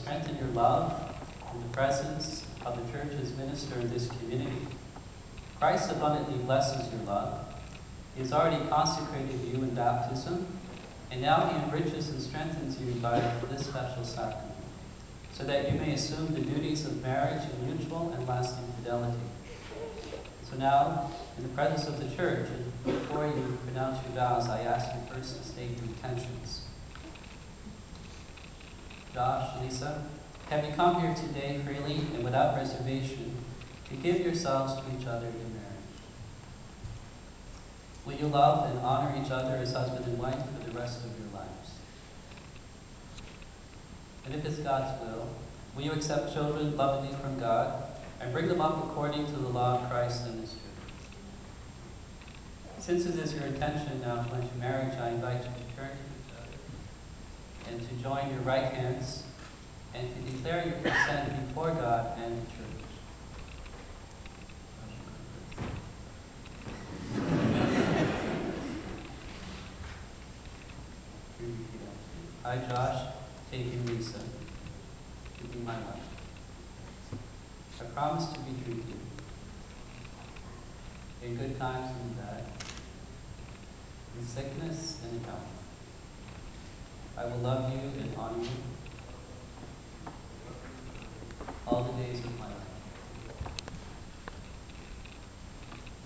strengthen your love in the presence of the church's minister in this community. Christ abundantly blesses your love. He has already consecrated you in baptism, and now he enriches and strengthens you by this special sacrament, so that you may assume the duties of marriage in mutual and lasting fidelity. So now, in the presence of the church, and before you pronounce your vows, I ask you first to state your intentions. Josh, Lisa, have you come here today freely and without reservation to give yourselves to each other in marriage? Will you love and honor each other as husband and wife for the rest of your lives? And if it's God's will, will you accept children lovingly from God and bring them up according to the law of Christ and His church? Since it is your intention now to enter marriage, I invite you to turn to and to join your right hands and to declare your consent before God and the church. I, Josh, taking Lisa, to be my wife. I promise to be true to you, in good times and bad, in sickness and in health. I will love you and honor you all the days of my life.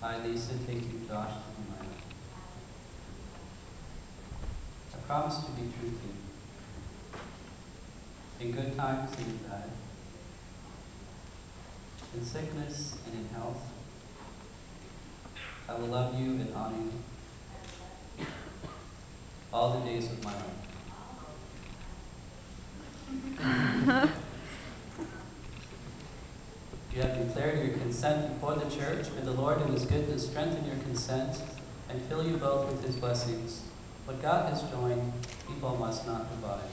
I, Lisa, take you, Josh, to be my wife. I promise to be true to you, in good times and in bad, in sickness and in health. I will love you and honor you all the days of my life. You have declared your consent before the church. May the Lord, in his goodness strengthen your consent and fill you both with his blessings. What God has joined, people must not divide.